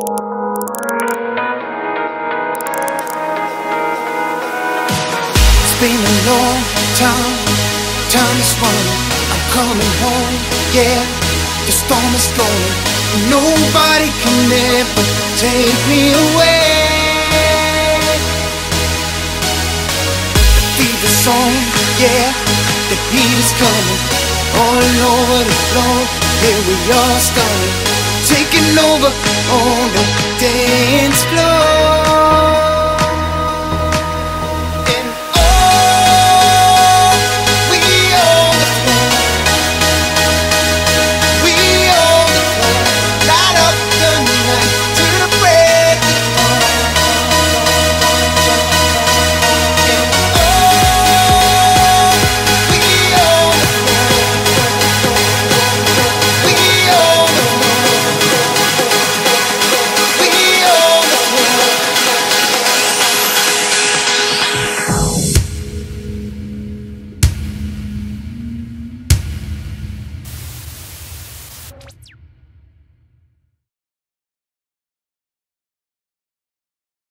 It's been a long time, time is running. I'm coming home, yeah The storm is going. Nobody can ever take me away. The fever's on, yeah The heat is coming. All over the floor Here we are starting taking over dance floor.